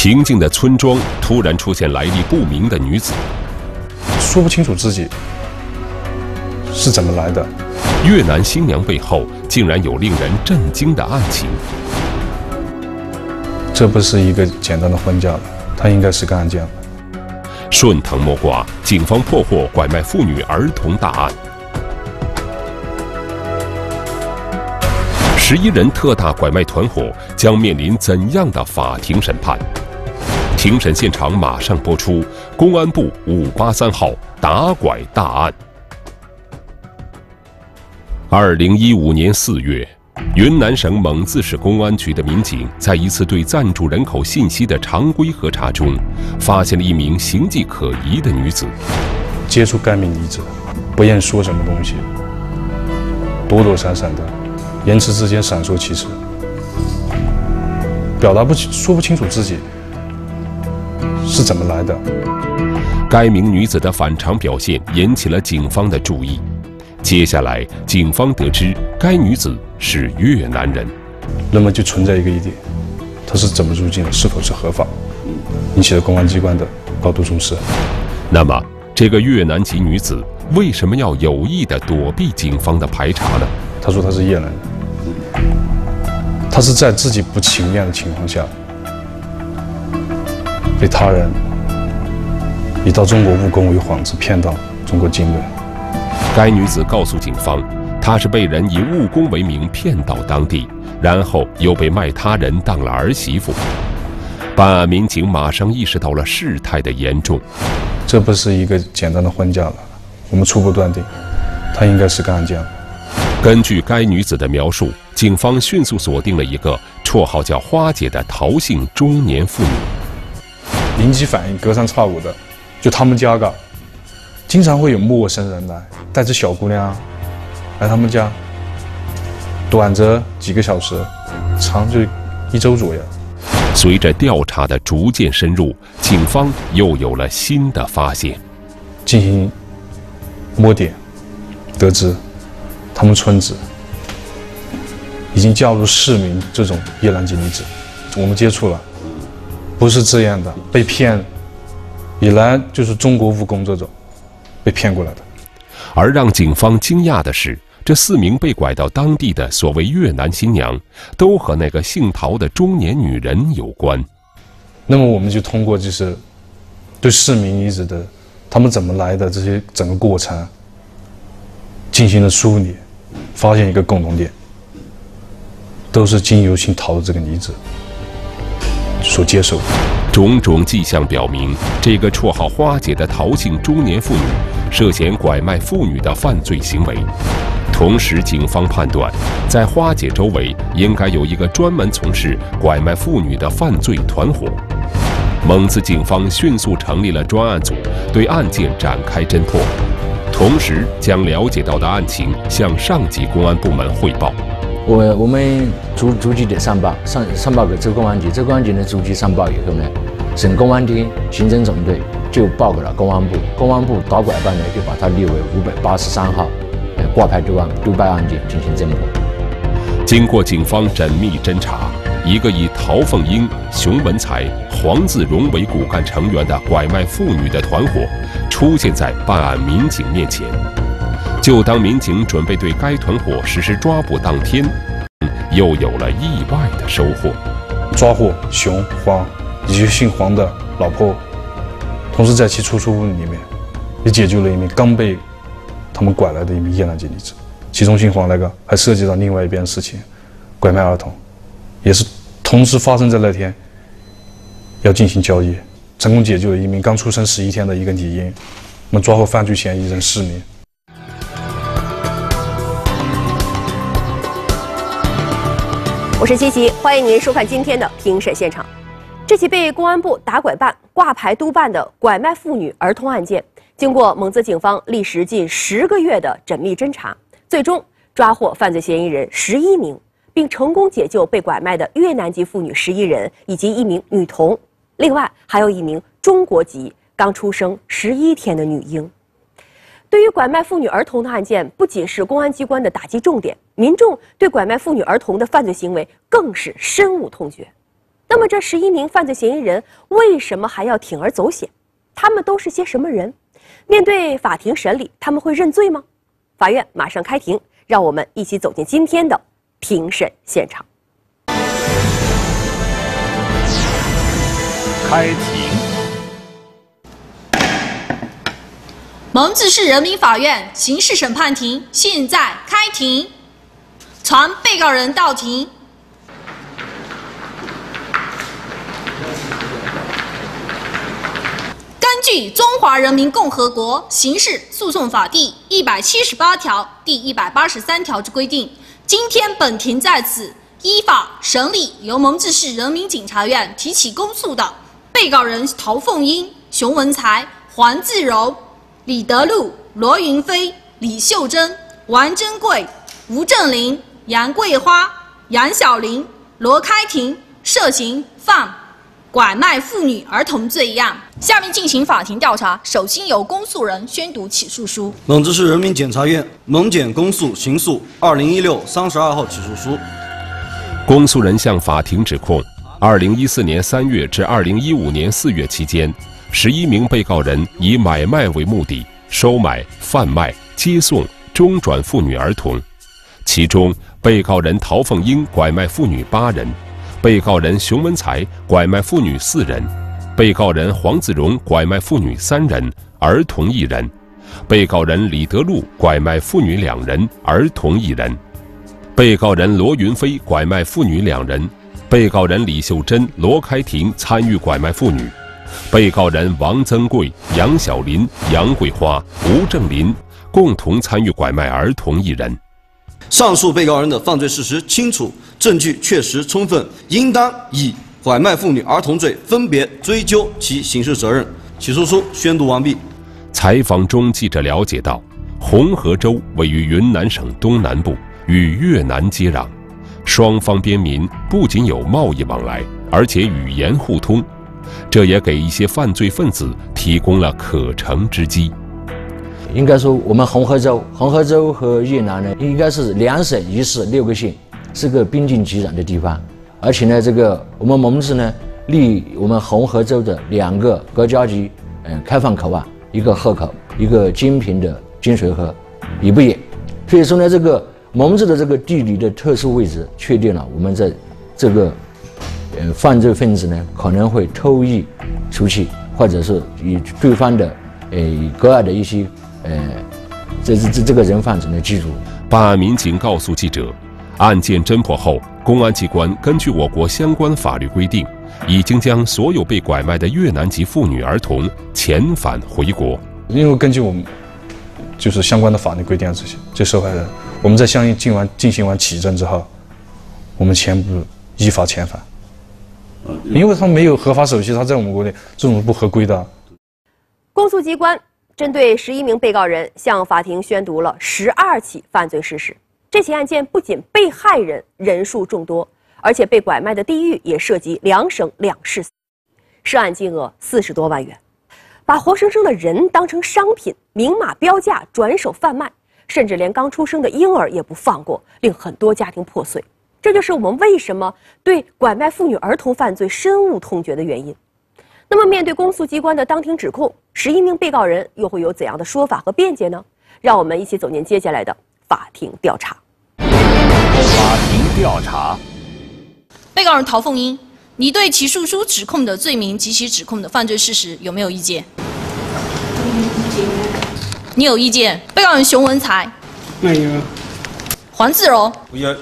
平静的村庄突然出现来历不明的女子，说不清楚自己是怎么来的。越南新娘背后竟然有令人震惊的案情。这不是一个简单的婚嫁了，它应该是个案件了。顺藤摸瓜，警方破获拐卖妇女儿童大案。十一人特大拐卖团伙将面临怎样的法庭审判？庭审现场马上播出。公安部五八三号打拐大案。二零一五年四月，云南省蒙自市公安局的民警在一次对暂住人口信息的常规核查中，发现了一名形迹可疑的女子。接触该名女子，不愿说什么东西，躲躲闪闪的，言辞之间闪烁其词，表达不清，说不清楚自己。是怎么来的？该名女子的反常表现引起了警方的注意。接下来，警方得知该女子是越南人。那么就存在一个疑点：她是怎么入境的？是否是合法？引起了公安机关的高度重视。那么，这个越南籍女子为什么要有意的躲避警方的排查呢？她说她是越南人。她是在自己不情愿的情况下。被他人以到中国务工为幌子骗到中国境内。该女子告诉警方，她是被人以务工为名骗到当地，然后又被卖他人当了儿媳妇。办案民警马上意识到了事态的严重，这不是一个简单的婚嫁了。我们初步断定，她应该是个案件。根据该女子的描述，警方迅速锁定了一个绰号叫“花姐”的陶姓中年妇女。临机反应，隔三差五的，就他们家嘎，经常会有陌生人来，带着小姑娘来他们家，短则几个小时，长就一周左右。随着调查的逐渐深入，警方又有了新的发现，进行摸点，得知他们村子已经加入市民这种越南籍女子，我们接触了。不是这样的，被骗，以来就是中国务工这种，被骗过来的。而让警方惊讶的是，这四名被拐到当地的所谓越南新娘，都和那个姓陶的中年女人有关。那么我们就通过就是对四名女子的他们怎么来的这些整个过程进行了梳理，发现一个共同点，都是经由姓陶的这个女子。所接受，种种迹象表明，这个绰号“花姐”的陶姓中年妇女涉嫌拐卖妇女的犯罪行为。同时，警方判断，在花姐周围应该有一个专门从事拐卖妇女的犯罪团伙。蒙自警方迅速成立了专案组，对案件展开侦破，同时将了解到的案情向上级公安部门汇报。我我们逐逐级的上报，上上报给州公安局，州公安局呢逐级上报以后呢，省公安厅刑侦总队就报给了公安部，公安部打拐办呢就把它列为五百八十三号，呃挂牌督案督办案件进行侦破。经过警方缜密侦查，一个以陶凤英、熊文才、黄自荣为骨干成员的拐卖妇女的团伙，出现在办案民警面前。就当民警准备对该团伙实施抓捕当天，又有了意外的收获。抓获熊黄以及姓黄的老婆，同时在其出租屋里面也解救了一名刚被他们拐来的一名越南籍女子。其中姓黄那个还涉及到另外一边事情，拐卖儿童，也是同时发生在那天，要进行交易，成功解救了一名刚出生十一天的一个女婴。我们抓获犯罪嫌疑人四名。我是七七，欢迎您收看今天的庭审现场。这起被公安部打拐办挂牌督办的拐卖妇女儿童案件，经过蒙自警方历时近十个月的缜密侦查，最终抓获犯罪嫌疑人十一名，并成功解救被拐卖的越南籍妇女十一人以及一名女童，另外还有一名中国籍刚出生十一天的女婴。对于拐卖妇女儿童的案件，不仅是公安机关的打击重点，民众对拐卖妇女儿童的犯罪行为更是深恶痛绝。那么这十一名犯罪嫌疑人为什么还要铤而走险？他们都是些什么人？面对法庭审理，他们会认罪吗？法院马上开庭，让我们一起走进今天的庭审现场。开庭。蒙自市人民法院刑事审判庭现在开庭，传被告人到庭。根据《中华人民共和国刑事诉讼法》第一百七十八条、第一百八十三条之规定，今天本庭在此依法审理由蒙自市人民检察院提起公诉的被告人陶凤英、熊文才、黄自柔、李德禄、罗云飞、李秀珍、王珍贵、吴正林、杨桂花、杨小玲、罗开庭涉嫌犯拐卖妇女儿童罪一案。下面进行法庭调查。首先由公诉人宣读起诉书。蒙自市人民检察院蒙检公诉刑诉二零一六三十二号起诉书。公诉人向法庭指控，二零一四年三月至二零一五年四月期间，十一名被告人以买卖为目的，收买、贩卖、接送、中转妇女儿童，其中被告人陶凤英拐卖妇女八人，被告人熊文才拐卖妇女四人，被告人黄子荣拐卖妇女三人，儿童一人，被告人李德禄拐卖妇女两人，儿童一人。被告人罗云飞拐卖妇女两人，被告人李秀珍、罗开庭参与拐卖妇女，被告人王增贵、杨小林、杨桂花、吴正林共同参与拐卖儿童一人。上述被告人的犯罪事实清楚，证据确实充分，应当以拐卖妇女儿童罪分别追究其刑事责任。起诉书宣读完毕。采访中，记者了解到，红河州位于云南省东南部。与越南接壤，双方边民不仅有贸易往来，而且语言互通，这也给一些犯罪分子提供了可乘之机。应该说，我们红河州，红河州和越南呢，应该是两省一市六个县，是个边境接壤的地方。而且呢，这个我们蒙自呢，离我们红河州的两个国家级嗯开放口岸，一个河口，一个金平的金水河，也不远。所以说呢，这个。蒙自的这个地理的特殊位置，确定了我们在这个呃犯罪分子呢可能会偷逸出去，或者是与对方的呃国外的一些呃这这这这个人贩子呢记住。办案民警告诉记者，案件侦破后，公安机关根据我国相关法律规定，已经将所有被拐卖的越南籍妇女儿童遣返回国。因为根据我们就是相关的法律规定，这些这受害人。我们在相应进完进行完取证之后，我们全部依法遣返。因为他没有合法手续，他在我们国内这种不合规的。公诉机关针对十一名被告人向法庭宣读了十二起犯罪事实。这起案件不仅被害人人数众多，而且被拐卖的地域也涉及两省两市，涉案金额四十多万元。把活生生的人当成商品，明码标价转手贩卖。甚至连刚出生的婴儿也不放过，令很多家庭破碎。这就是我们为什么对拐卖妇女儿童犯罪深恶痛绝的原因。那么，面对公诉机关的当庭指控，十一名被告人又会有怎样的说法和辩解呢？让我们一起走进接下来的法庭调查。法庭调查。被告人陶凤英，你对起诉书指控的罪名及其指控的犯罪事实有没有意见？你有意见？被告人熊文才，没有。黄自柔，有。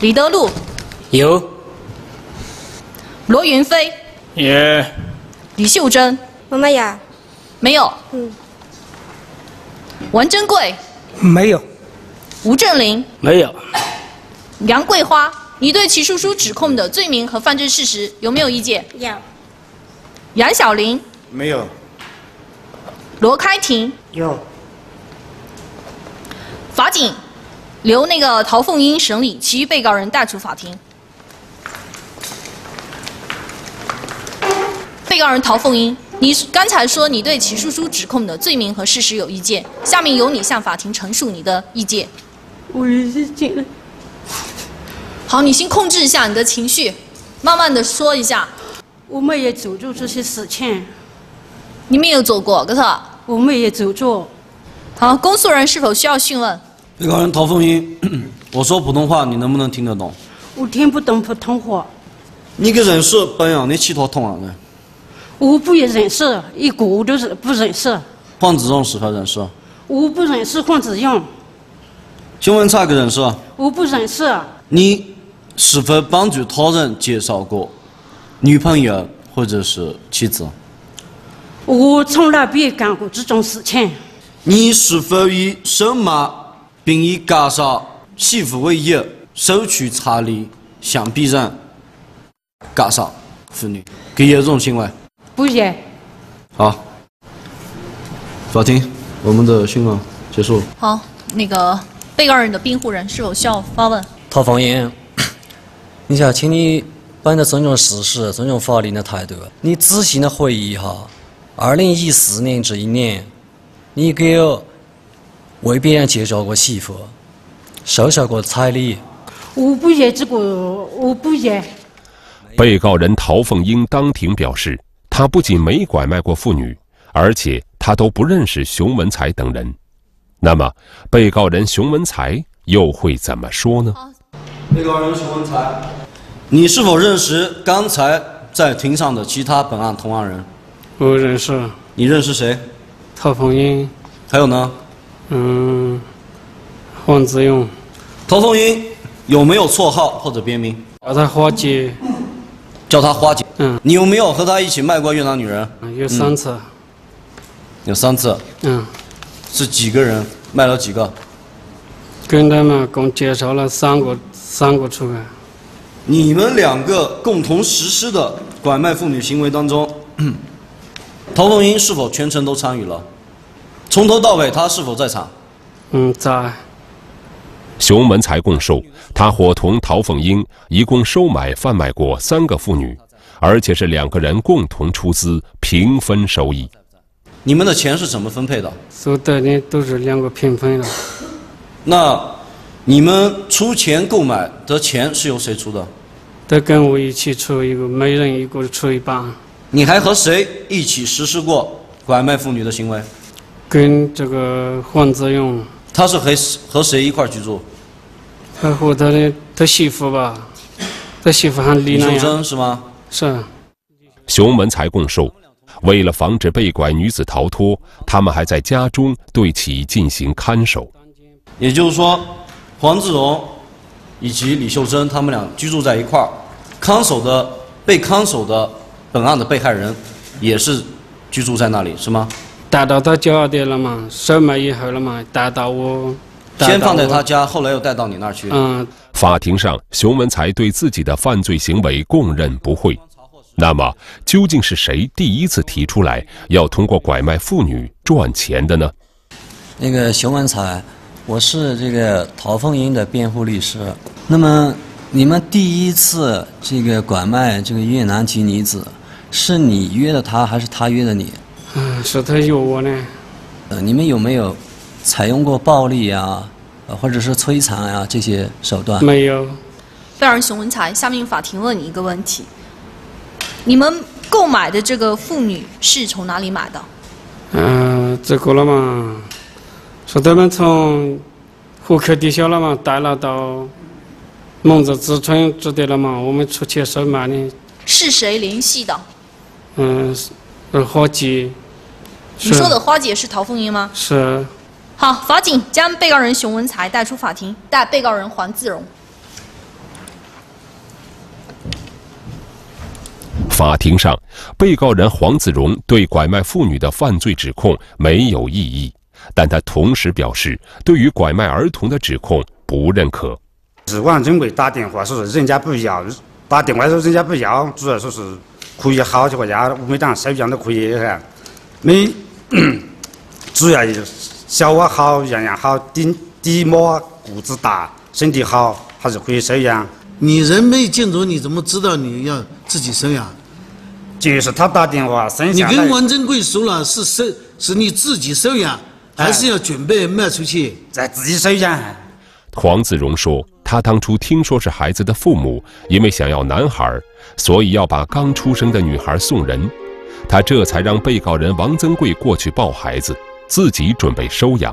李德禄，有。罗云飞，也。李秀珍，妈妈呀，没有。嗯。王珍贵，没有。吴正林，没有。杨桂花，你对起诉书指控的罪名和犯罪事实有没有意见？有。杨晓玲，没有。罗开庭有。法警留那个陶凤英审理，其余被告人带出法庭。被告人陶凤英，你刚才说你对起诉书指控的罪名和事实有意见，下面由你向法庭陈述你的意见。我有意见。好，你先控制一下你的情绪，慢慢的说一下。我们也走过这些事情，你没有走过，可是？我们也走过。好，公诉人是否需要讯问？被告人陶凤英，我说普通话，你能不能听得懂？我听不懂普通话。你个人是本样的企图同样的。我不也认识，一个都是不认识。黄志荣是否认识？我不认识黄志勇。熊文才个认识？我不认识。你是否帮助他人介绍过女朋友或者是妻子？我从来没干过这种事情。你是否以收买并以介绍媳妇为由，收取彩礼向别人介绍妇女，给有这种行为？不也。好，法庭，我们的讯问结束。好，那个被告人的辩护人是否需要发问？陶凤英，你想，请你本着尊重事实、尊重法律的态度，你仔细的回忆一下，二零一四年这一年，你给为别人介绍过媳妇，收受过彩礼？我不认这个，我不认。被告人陶凤英当庭表示，他不仅没拐卖过妇女，而且他都不认识熊文才等人。那么，被告人熊文才又会怎么说呢？被告人熊文才，你是否认识刚才在庭上的其他本案同案人？不认识。你认识谁？陶凤英。还有呢？嗯，黄志勇。陶凤英有没有绰号或者别名？叫他花姐。叫他花姐。嗯。你有没有和他一起卖过越南女人？有三次。有三次。嗯。是几个人卖了几个？跟他们共介绍了三个，三个出来。你们两个共同实施的拐卖妇女行为当中，陶凤英是否全程都参与了？从头到尾，他是否在场？嗯，在。熊文才供述，他伙同陶凤英一共收买、贩卖过三个妇女，而且是两个人共同出资，平分收益。你们的钱是怎么分配的？所得的都是两个平分的。那你们出钱购买的钱是由谁出的？都跟我一起出一个，每人一个出一半。你还和谁一起实施过拐卖妇女的行为？跟这个黄志勇。他是和和谁一块居住？他和他的他媳妇吧，他媳妇喊李秀珍是吗？是。熊文才供述。为了防止被拐女子逃脱，他们还在家中对其进行看守。也就是说，黄志荣以及李秀珍他们俩居住在一块儿，看守的被看守的本案的被害人也是居住在那里，是吗？带到他家的了嘛，收买以后了嘛，带到我。先放在他家，后来又带到你那儿去。嗯。法庭上，熊文才对自己的犯罪行为供认不讳。那么，究竟是谁第一次提出来要通过拐卖妇女赚钱的呢？那个熊文才，我是这个陶凤英的辩护律师。那么，你们第一次这个拐卖这个越南籍女子，是你约的她，还是她约的你？嗯，是他约我呢。呃，你们有没有采用过暴力呀，或者是摧残呀这些手段？没有。被告人熊文才，下面法庭问你一个问题。你们购买的这个妇女是从哪里买的？嗯，这个了嘛，是他们从户口底下了嘛，带了到孟子子村值得了嘛，我们出去收买的。是谁联系的？嗯，是花姐。你说的花姐是陶凤英吗？是。好，法警将被告人熊文才带出法庭，带被告人黄自荣。法庭上，被告人黄子荣对拐卖妇女的犯罪指控没有异议，但他同时表示，对于拐卖儿童的指控不认可。是王正贵打电话说是人家不要，打电话说人家不要，主要说是可以好几个家，我们当收养都可以噻。没，主要小娃好，样样好，底底模骨子大，身体好，还是可以收养。你人没见着，你怎么知道你要自己收养？就是他打电话生你跟王珍贵说了是收是你自己收养，还是要准备卖出去？再自己收养。黄子荣说，他当初听说是孩子的父母因为想要男孩，所以要把刚出生的女孩送人，他这才让被告人王增贵过去抱孩子，自己准备收养。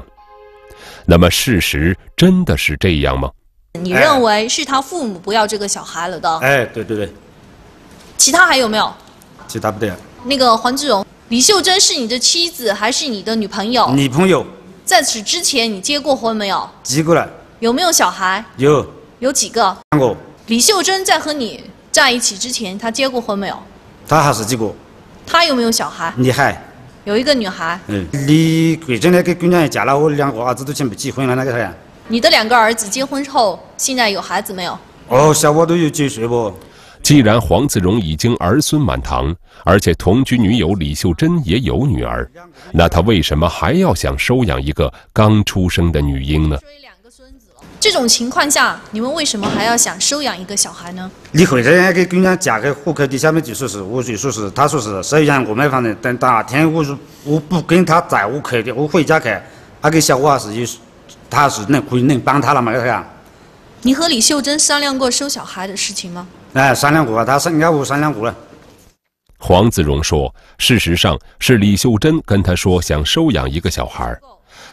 那么事实真的是这样吗？你认为是他父母不要这个小孩了的？哎，对对对，其他还有没有？其他不得。那个黄志荣，李秀珍是你的妻子还是你的女朋友？女朋友。在此之前你结过婚没有？结过了。有没有小孩？有。有几个？三个。李秀珍在和你在一起之前，她结过婚没有？她还是结过。她有没有小孩？厉害。有一个女孩。嗯。李桂珍那个姑娘也嫁了，我两个儿子都全部结婚了，那个啥？你的两个儿子结婚后，现在有孩子没有？哦，小娃都有几岁不？既然黄子荣已经儿孙满堂，而且同居女友李秀珍也有女儿，那他为什么还要想收养一个刚出生的女婴呢？这种情况下，你们为什么还要想收养一个小孩呢？李慧珍那个姑娘嫁给户口的下面就说是，我就说是，他说是收养我们反正等哪天我说我不跟他在屋去的，我回家去，那个小伙还是有。他是能可以能帮他了嘛？这样。你和李秀珍商量过收小孩的事情吗？哎，商量过，他是应该我商量过了。黄子荣说：“事实上是李秀珍跟他说想收养一个小孩。”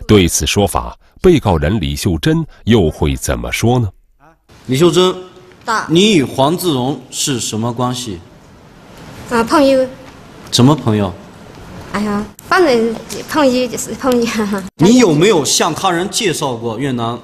对此说法，被告人李秀珍又会怎么说呢？李秀珍，你与黄志荣是什么关系？啊，朋友。什么朋友？哎呀。反正朋友就是朋友。你有没有向他人介绍过越南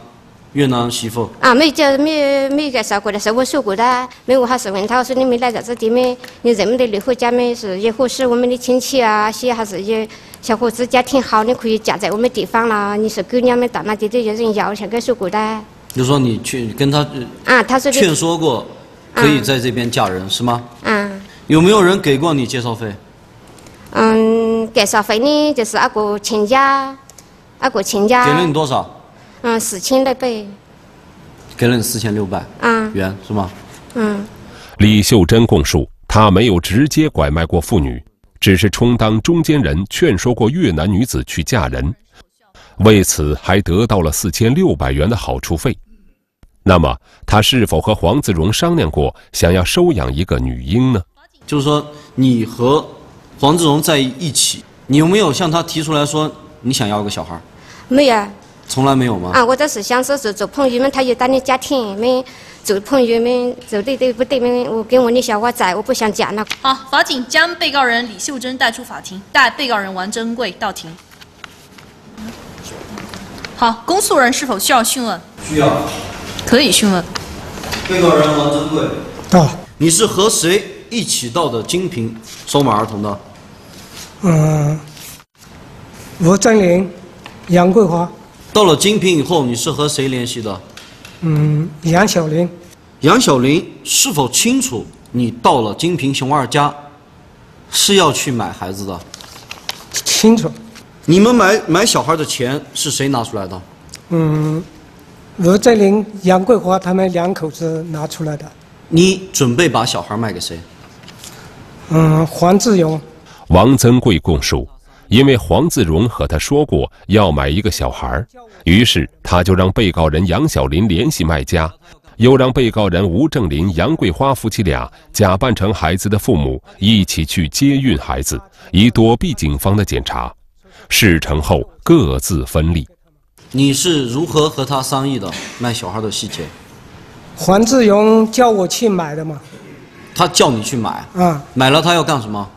越南媳妇？啊，没介没没介绍过的，是我说过的。没我还是问他，我说你们来这子地面，你认不得刘和家没？是也或是我们的亲戚啊，些还是也小伙子家挺好，你可以嫁在我们地方了。你说狗娘们到那地都有人要，像跟说过的。就说你去跟他啊，他说劝说过，可以在这边嫁人是吗？嗯。有没有人给过你介绍费？嗯，介绍费呢，就是那个亲家，那个亲家给了你多少？嗯，四千六百。给了你四千六百元是吗？嗯。李秀珍供述，她没有直接拐卖过妇女，只是充当中间人，劝说过越南女子去嫁人，为此还得到了四千六百元的好处费。那么，他是否和黄子荣商量过，想要收养一个女婴呢？就是说，你和。黄志荣在一起，你有没有向他提出来说你想要个小孩？没有，从来没有吗？啊，我都是想说是做朋友们，他有他的家庭，们做朋友们做对对不对们，我跟我的小娃在，我不想讲了。好，法警将被告人李秀珍带出法庭，带被告人王珍贵到庭。好，公诉人是否需要讯问？需要。可以讯问。被告人王珍贵。到。你是和谁一起到的金平收买儿童的？嗯，吴振林、杨桂华。到了金平以后，你是和谁联系的？嗯，杨小林。杨小林是否清楚你到了金平熊二家是要去买孩子的？清楚。你们买买小孩的钱是谁拿出来的？嗯，罗振林、杨桂花他们两口子拿出来的。你准备把小孩卖给谁？嗯，黄志勇。王增贵供述，因为黄自荣和他说过要买一个小孩，于是他就让被告人杨小林联系卖家，又让被告人吴正林、杨桂花夫妻俩假扮成孩子的父母，一起去接运孩子，以躲避警方的检查。事成后各自分立。你是如何和他商议的卖小孩的细节？黄志勇叫我去买的嘛。他叫你去买。啊。买了他要干什么？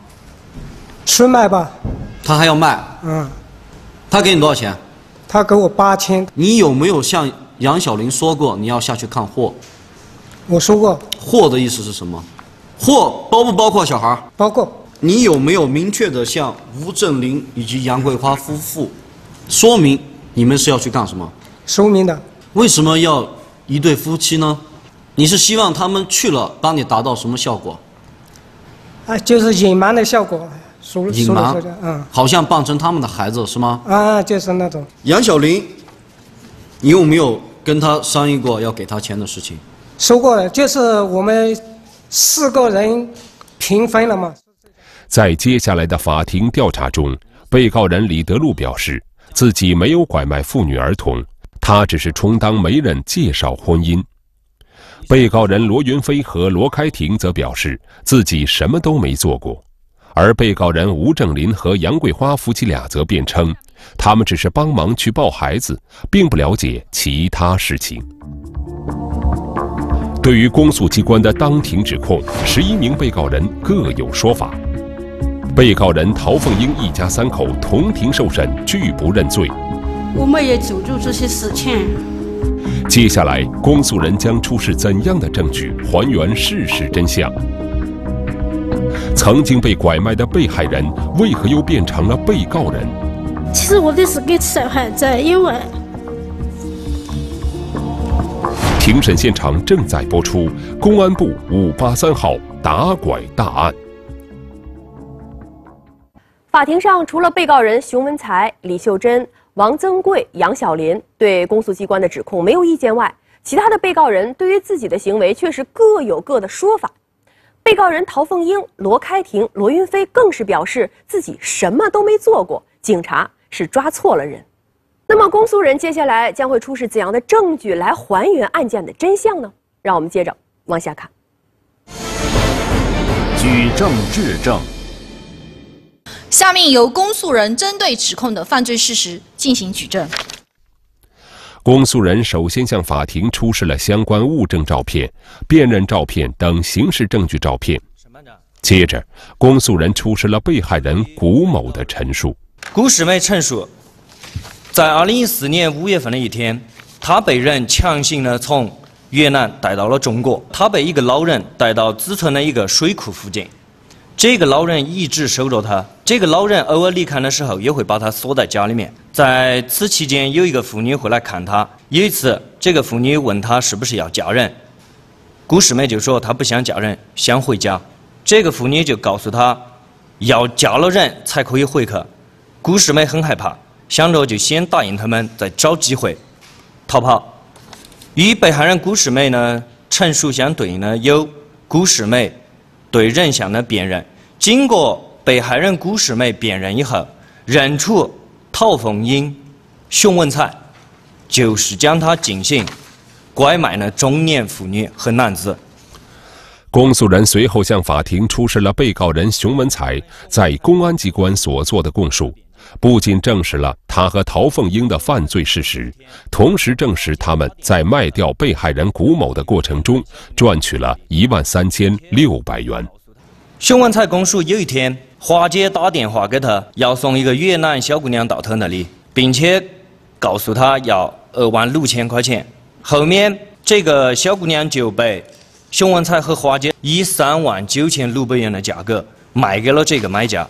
吃卖吧，他还要卖。嗯，他给你多少钱？他给我八千。你有没有向杨小林说过你要下去看货？我说过。货的意思是什么？货包不包括小孩？包括。你有没有明确的向吴振林以及杨桂花夫妇说明你们是要去干什么？说明的。为什么要一对夫妻呢？你是希望他们去了帮你达到什么效果？啊，就是隐瞒的效果。隐瞒，嗯，好像扮成他们的孩子是吗？啊，就是那种。杨小林，你有没有跟他商议过要给他钱的事情？说过了，就是我们四个人平分了嘛。在接下来的法庭调查中，被告人李德禄表示自己没有拐卖妇女儿童，他只是充当媒人介绍婚姻。被告人罗云飞和罗开庭则表示自己什么都没做过，而被告人吴正林和杨桂花夫妻俩则辩称，他们只是帮忙去抱孩子，并不了解其他事情。对于公诉机关的当庭指控，十一名被告人各有说法。被告人陶凤英一家三口同庭受审，拒不认罪。我们也走入这些事情。接下来，公诉人将出示怎样的证据还原事实真相？曾经被拐卖的被害人为何又变成了被告人？其实我的是给小孩子，因为。庭审现场正在播出，公安部五八三号打拐大案。法庭上，除了被告人熊文才、李秀珍、王增贵、杨小林对公诉机关的指控没有意见外，其他的被告人对于自己的行为却是各有各的说法。被告人陶凤英、罗开庭、罗云飞更是表示自己什么都没做过，警察是抓错了人。那么，公诉人接下来将会出示怎样的证据来还原案件的真相呢？让我们接着往下看。举证质证。下面由公诉人针对指控的犯罪事实进行举证。公诉人首先向法庭出示了相关物证照片、辨认照片等刑事证据照片。接着，公诉人出示了被害人古某的陈述。古师妹陈述。在二零一四年五月份的一天，他被人强行的从越南带到了中国。他被一个老人带到子村的一个水库附近，这个老人一直守着他。这个老人偶尔离开的时候，也会把他锁在家里面。在此期间，有一个妇女会来看他。有一次，这个妇女问他是不是要嫁人，顾世梅就说她不想嫁人，想回家。这个妇女就告诉他，要嫁了人才可以回去。顾世梅很害怕。想着就先答应他们，再找机会逃跑。与被害人古世梅呢陈述相对应的有古世梅对人像的辨认。经过被害人古世梅辨认以后，认出陶凤英、熊文才就是将她进行拐卖的中年妇女和男子。公诉人随后向法庭出示了被告人熊文才在公安机关所做的供述。不仅证实了他和陶凤英的犯罪事实，同时证实他们在卖掉被害人古某的过程中赚取了一万三千六百元。熊文才供述，有一天华姐打电话给他，要送一个越南小姑娘到他那里，并且告诉他要二万六千块钱。后面这个小姑娘就被熊文才和华姐以三万九千六百元的价格卖给了这个买家。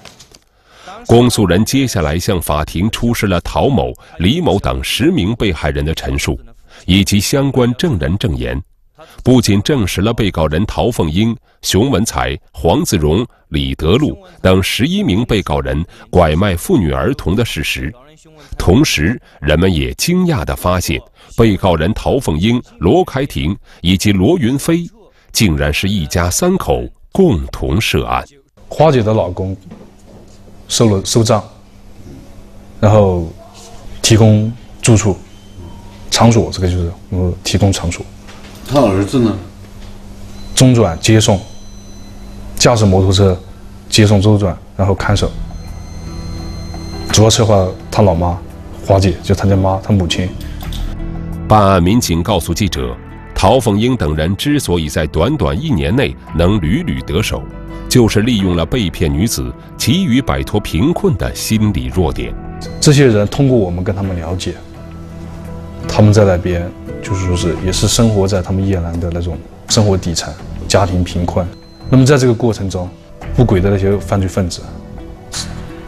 公诉人接下来向法庭出示了陶某、李某等十名被害人的陈述，以及相关证人证言，不仅证实了被告人陶凤英、熊文才、黄子荣、李德禄等十一名被告人拐卖妇女儿童的事实，同时，人们也惊讶地发现，被告人陶凤英、罗开庭以及罗云飞，竟然是一家三口共同涉案。花姐的老公。收了收账，然后提供住处场所，这个就是我们提供场所。他儿子呢？中转接送，驾驶摩托车接送周转，然后看守。主要策划他老妈花姐，就他家妈，他母亲。办案民警告诉记者，陶凤英等人之所以在短短一年内能屡屡得手。就是利用了被骗女子急于摆脱贫困的心理弱点。这些人通过我们跟他们了解，他们在那边就是说是也是生活在他们越南的那种生活底层，家庭贫困。那么在这个过程中，不轨的那些犯罪分子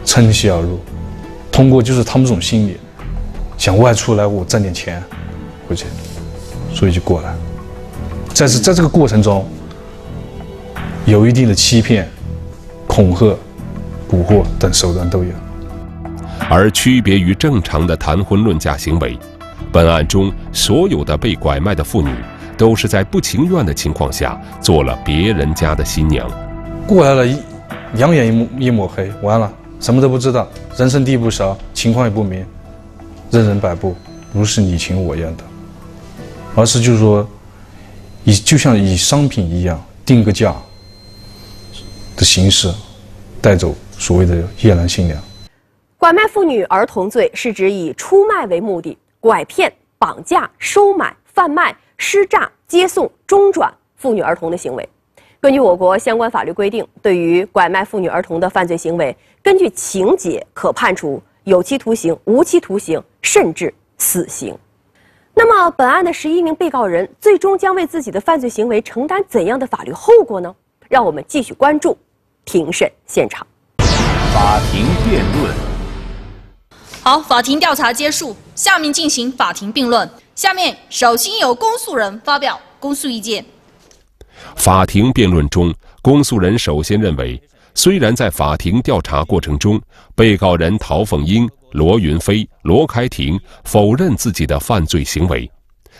趁虚而入，通过就是他们这种心理，想外出来我挣点钱回去，所以就过来。在这在这个过程中。有一定的欺骗、恐吓、蛊惑等手段都有，而区别于正常的谈婚论嫁行为，本案中所有的被拐卖的妇女都是在不情愿的情况下做了别人家的新娘。过来了，一两眼一抹一抹黑，完了什么都不知道，人生地不熟，情况也不明，任人摆布，不是你情我愿的，而是就是说，以就像以商品一样定个价的形式，带走所谓的叶兰新娘。拐卖妇女儿童罪是指以出卖为目的，拐骗、绑架、收买、贩卖、施诈、接送、中转妇女儿童的行为。根据我国相关法律规定，对于拐卖妇女儿童的犯罪行为，根据情节可判处有期徒刑、无期徒刑，甚至死刑。那么，本案的十一名被告人最终将为自己的犯罪行为承担怎样的法律后果呢？让我们继续关注庭审现场。法庭辩论。好，法庭调查结束，下面进行法庭辩论。下面首先由公诉人发表公诉意见。法庭辩论中，公诉人首先认为，虽然在法庭调查过程中，被告人陶凤英、罗云飞、罗开庭否认自己的犯罪行为，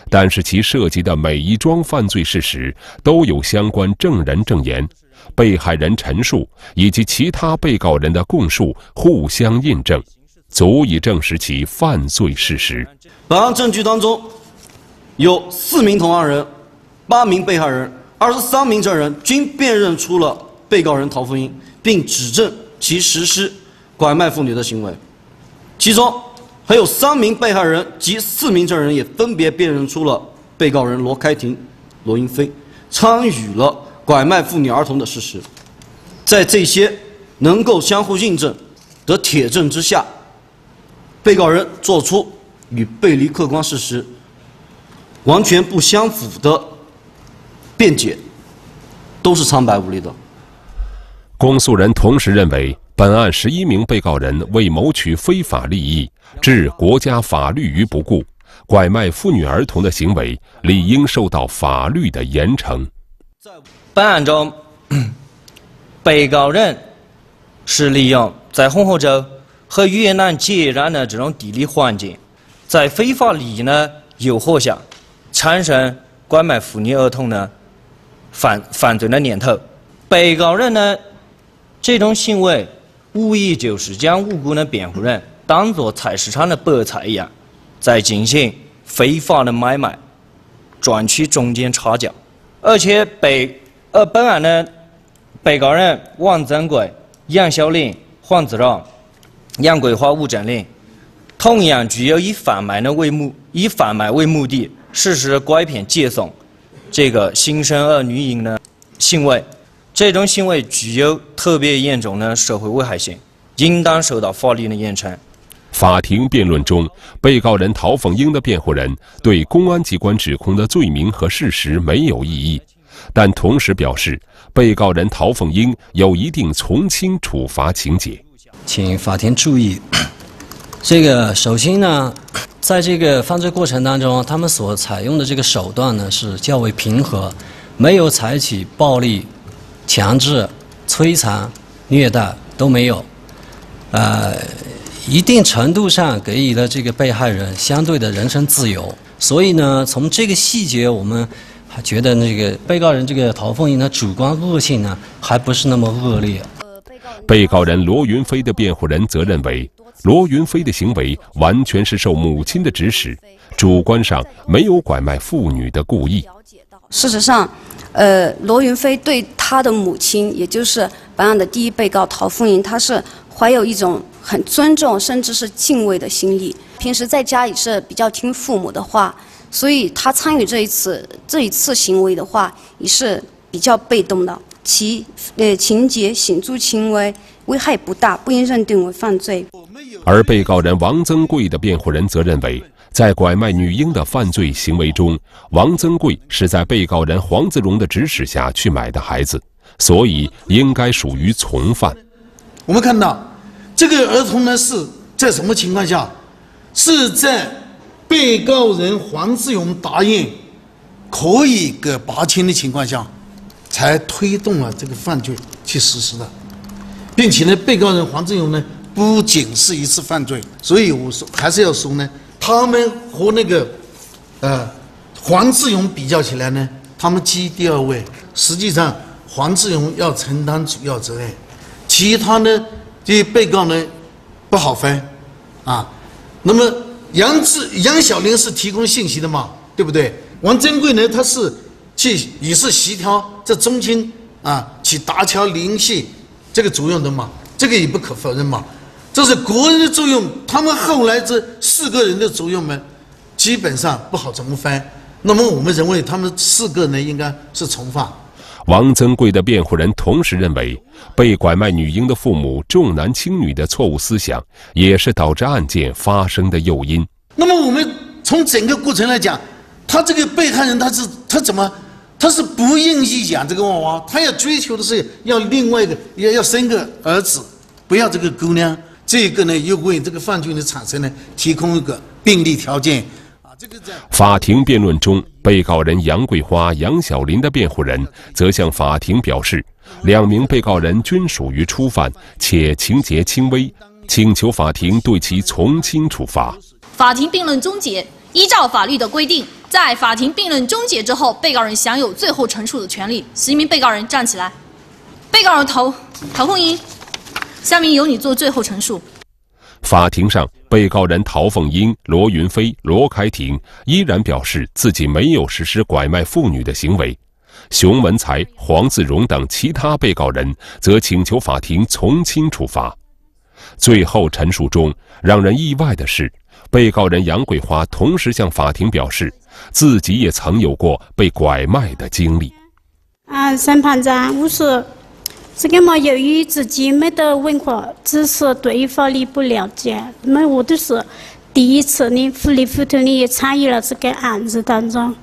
但是其涉及的每一桩犯罪事实都有相关证人证言、被害人陈述以及其他被告人的供述互相印证，足以证实其犯罪事实。本案证据当中，有四名同案人、八名被害人。二十三名证人均辨认出了被告人陶凤英，并指证其实施拐卖妇女的行为。其中还有三名被害人及四名证人也分别辨认出了被告人罗开庭、罗英飞参与了拐卖妇女儿童的事实。在这些能够相互印证的铁证之下，被告人作出与背离客观事实完全不相符的。辩解都是苍白无力的。公诉人同时认为，本案十一名被告人为谋取非法利益，置国家法律于不顾，拐卖妇女儿童的行为，理应受到法律的严惩。本案中，被告人是利用在红河州和越南接壤的这种地理环境，在非法利益的诱惑下，产生拐卖妇女儿童的。犯犯罪的念头，被告人呢，这种行为无疑就是将无辜的辩护人当做菜市场的白菜一样，在进行非法的买卖，赚取中间差价。而且被而本案的被告人王增贵、杨小玲、黄自饶、杨桂花、吴振林，同样具有以贩卖的为目以贩卖为目的实施拐骗、接送。这个新生儿女婴的行为，这种行为具有特别严重的社会危害性，应当受到法律的严惩。法庭辩论中，被告人陶凤英的辩护人对公安机关指控的罪名和事实没有异议，但同时表示，被告人陶凤英有一定从轻处罚情节。请法庭注意，这个首先呢。在这个犯罪过程当中，他们所采用的这个手段呢是较为平和，没有采取暴力、强制、摧残、虐待都没有，呃，一定程度上给予了这个被害人相对的人身自由。所以呢，从这个细节，我们还觉得那个被告人这个陶凤英的主观恶性呢，还不是那么恶劣。被告人罗云飞的辩护人则认为。罗云飞的行为完全是受母亲的指使，主观上没有拐卖妇女的故意。事实上，呃，罗云飞对他的母亲，也就是本案的第一被告陶凤英，他是怀有一种很尊重甚至是敬畏的心理。平时在家也是比较听父母的话，所以他参与这一次这一次行为的话，也是比较被动的。其呃情节显著轻微，危害不大，不应认定为犯罪。而被告人王增贵的辩护人则认为，在拐卖女婴的犯罪行为中，王增贵是在被告人黄子荣的指使下去买的孩子，所以应该属于从犯。我们看到，这个儿童呢是在什么情况下？是在被告人黄志勇答应可以给八千的情况下。才推动了这个犯罪去实施的，并且呢，被告人黄志勇呢不仅是一次犯罪，所以我说还是要说呢，他们和那个，呃，黄志勇比较起来呢，他们居第二位。实际上，黄志勇要承担主要责任，其他呢这些被告呢不好分，啊，那么杨志、杨小林是提供信息的嘛，对不对？王珍贵呢，他是去也是协调这中间啊，起搭桥联系这个作用的嘛，这个也不可否认嘛。这是国人的作用，他们后来这四个人的作用呢，基本上不好怎么翻。那么我们认为他们四个呢，应该是从犯。王增贵的辩护人同时认为，被拐卖女婴的父母重男轻女的错误思想，也是导致案件发生的诱因。那么我们从整个过程来讲，他这个被害人他是他怎么，他是不愿意养这个娃娃，他要追求的是要另外一个要要生个儿子，不要这个姑娘。这个呢，又为这个犯罪的产生呢提供一个便利条件。啊，这个在法庭辩论中，被告人杨桂花、杨小林的辩护人则向法庭表示，两名被告人均属于初犯，且情节轻微，请求法庭对其从轻处罚。法庭辩论终结。依照法律的规定，在法庭辩论终结之后，被告人享有最后陈述的权利。十一名被告人站起来。被告人陶陶凤英。下面由你做最后陈述。法庭上，被告人陶凤英、罗云飞、罗开庭依然表示自己没有实施拐卖妇女的行为。熊文才、黄自荣等其他被告人则请求法庭从轻处罚。最后陈述中，让人意外的是，被告人杨桂花同时向法庭表示，自己也曾有过被拐卖的经历。啊，审判长，我是。这个嘛，由于自己没得文化，知识，对法律不了解，那我都是第一次的糊里糊涂的也参与了这个案子当中。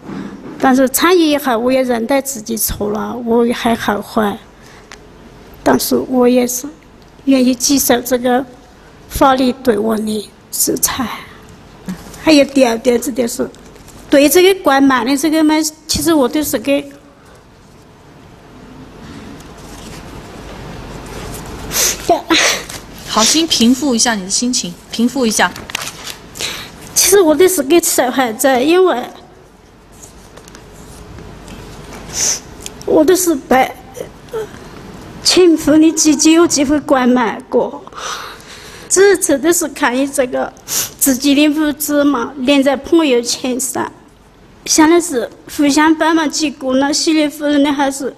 但是参与以后，我也认得自己错了，我也很后悔。但是我也是愿意接受这个法律对我的制裁。还有第二点，这就是对这个拐卖的这个嘛，其实我都是给。好心平复一下你的心情，平复一下。其实我都是给受害者，因为我都是被情妇的姐姐有机会拐卖过，这次都是看你这个自己的无知嘛，连在朋友圈上，想的是互相帮忙，结果呢，稀里糊涂的还是。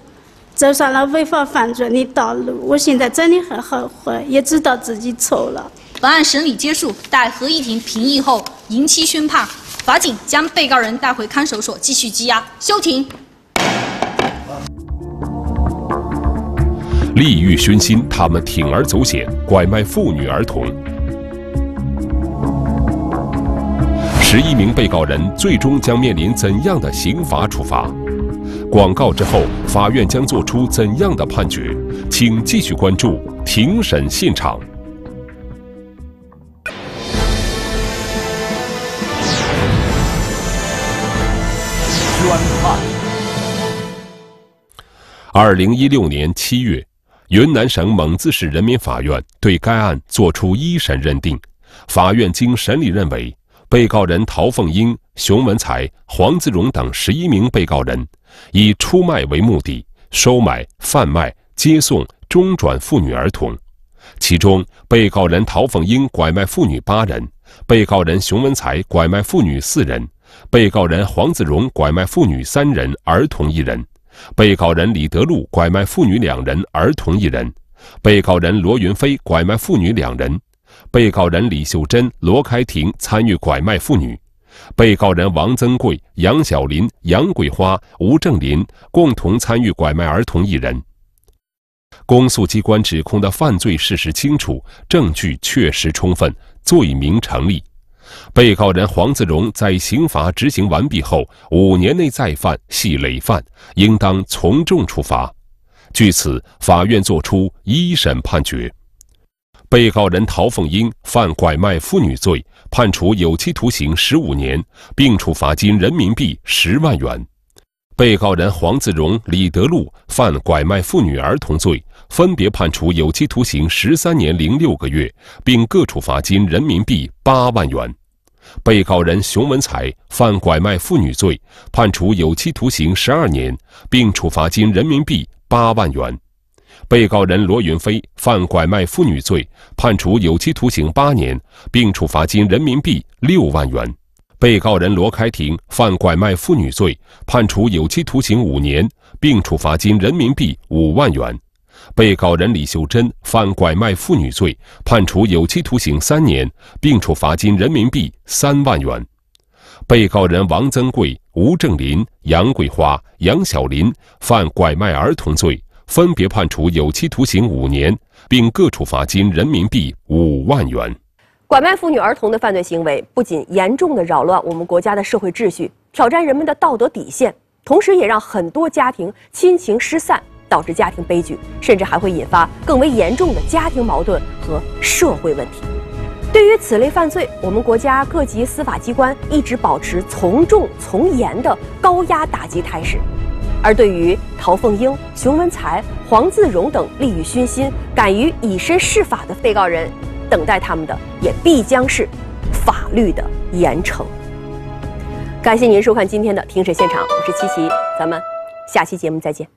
走上了违法犯罪的道路，我现在真的很后悔，也知道自己错了。本案审理结束，待合议庭评议后，迎期宣判。法警将被告人带回看守所继续羁押。休庭。利欲熏心，他们铤而走险，拐卖妇女儿童。十一名被告人最终将面临怎样的刑罚处罚？广告之后，法院将做出怎样的判决？请继续关注庭审现场。宣判。二零一六年七月，云南省蒙自市人民法院对该案作出一审认定。法院经审理认为，被告人陶凤英、熊文才、黄自荣等十一名被告人。以出卖为目的，收买、贩卖、接送、中转妇女儿童，其中被告人陶凤英拐卖妇女八人，被告人熊文才拐卖妇女四人，被告人黄子荣拐卖妇女三人，儿童一人，被告人李德禄拐卖妇女两人，儿童一人，被告人罗云飞拐卖妇女两人，被告人李秀珍、罗开庭参与拐卖妇女。被告人王增贵、杨小林、杨桂花、吴正林共同参与拐卖儿童一人。公诉机关指控的犯罪事实清楚，证据确实充分，罪名成立。被告人黄自荣在刑罚执行完毕后五年内再犯，系累犯，应当从重处罚。据此，法院作出一审判决。被告人陶凤英犯拐卖妇女罪，判处有期徒刑十五年，并处罚金人民币十万元；被告人黄自荣、李德禄犯拐卖妇女儿童罪，分别判处有期徒刑十三年零六个月，并各处罚金人民币八万元；被告人熊文才犯拐卖妇女罪，判处有期徒刑十二年，并处罚金人民币八万元。被告人罗云飞犯拐卖妇女罪，判处有期徒刑八年，并处罚金人民币六万元；被告人罗开庭犯拐卖妇女罪，判处有期徒刑五年，并处罚金人民币五万元；被告人李秀珍犯拐卖妇女罪，判处有期徒刑三年，并处罚金人民币三万元。被告人王增贵、吴正林、杨桂花、杨晓林犯拐卖儿童罪，分别判处有期徒刑五年，并各处罚金人民币五万元。拐卖妇女儿童的犯罪行为不仅严重的扰乱我们国家的社会秩序，挑战人们的道德底线，同时也让很多家庭亲情失散，导致家庭悲剧，甚至还会引发更为严重的家庭矛盾和社会问题。对于此类犯罪，我们国家各级司法机关一直保持从重从严的高压打击态势，而对于陶凤英、熊文才、黄自荣等利欲熏心、敢于以身试法的被告人，等待他们的也必将是法律的严惩。感谢您收看今天的庭审现场，我是七七，咱们下期节目再见。